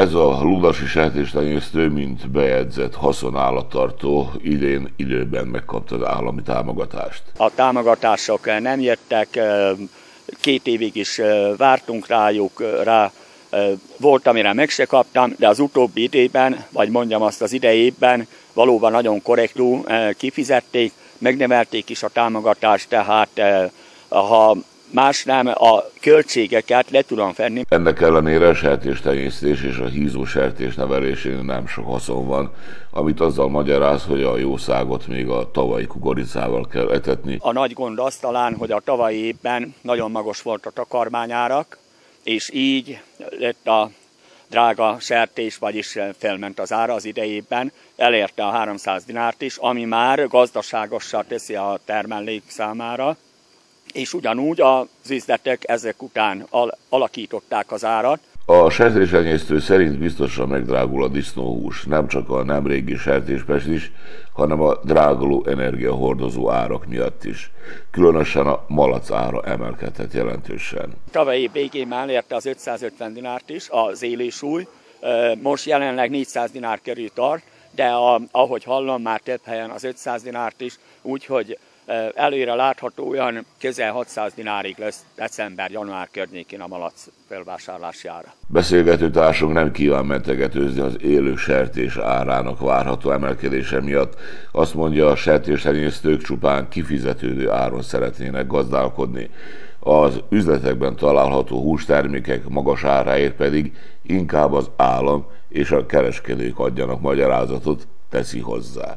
Ez a ludasi sertéstenyésztő, mint bejegyzett haszonállattartó idén időben megkapta az állami támogatást. A támogatások nem jöttek, két évig is vártunk rájuk, rá volt, amire meg se kaptam, de az utóbbi időben, vagy mondjam azt az idejében, valóban nagyon korrektú kifizették, megnevelték is a támogatást, tehát ha más nem, a költségeket le tudom fenni. Ennek ellenére a sertéstenyésztés és a hízó sertés nevelésén nem sok haszon van, amit azzal magyaráz, hogy a jószágot még a tavalyi kukoricával kell etetni. A nagy gond az talán, hogy a tavalyi évben nagyon magas volt a takarmányárak, és így lett a drága sertés, vagyis felment az ára az idejében, elérte a 300 dinárt is, ami már gazdaságossá teszi a termelék számára és ugyanúgy az üzletek ezek után al- alakították az árat. A sertésenyésztő szerint biztosan megdrágul a disznóhús, nem csak a nem régi sertéspest is, hanem a dráguló energiahordozó árak miatt is. Különösen a malac ára emelkedhet jelentősen. Tavalyi végén már elérte az 550 dinárt is az élésúly, most jelenleg 400 dinár körül tart, de a, ahogy hallom, már több helyen az 500 dinárt is, úgyhogy előre látható olyan közel 600 dinárig lesz december-január környékén a malac felvásárlási ára. Beszélgető társunk nem kíván mentegetőzni az élő sertés árának várható emelkedése miatt. Azt mondja, a sertéstenyésztők csupán kifizetődő áron szeretnének gazdálkodni. Az üzletekben található hústermékek magas áráért pedig inkább az állam és a kereskedők adjanak magyarázatot, teszi hozzá.